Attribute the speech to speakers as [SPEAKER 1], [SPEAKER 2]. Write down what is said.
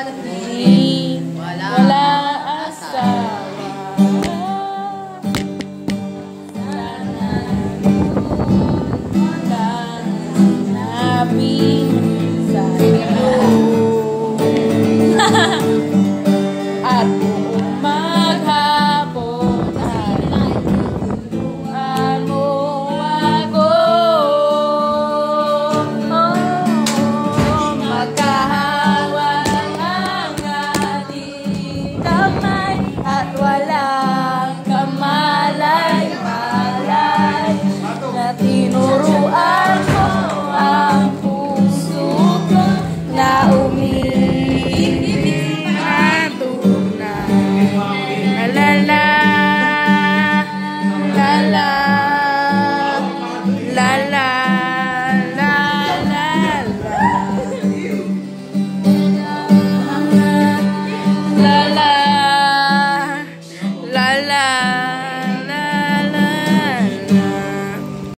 [SPEAKER 1] Na Wala Voilà.